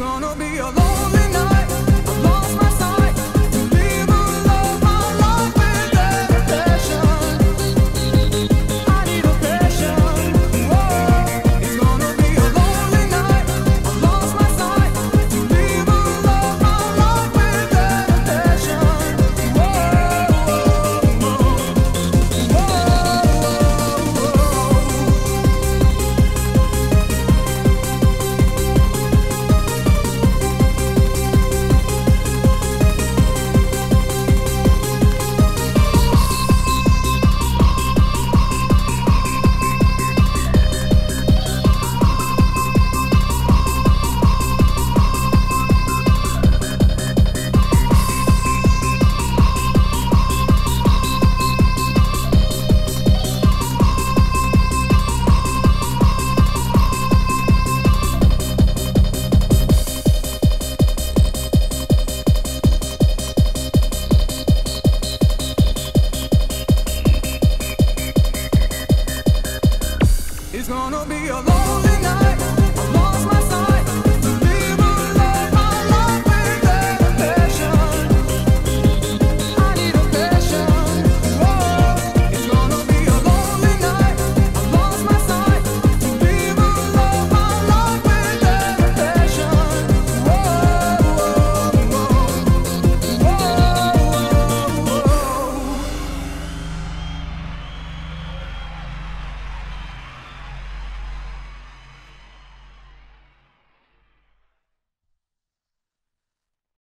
gonna be a gonna be alone.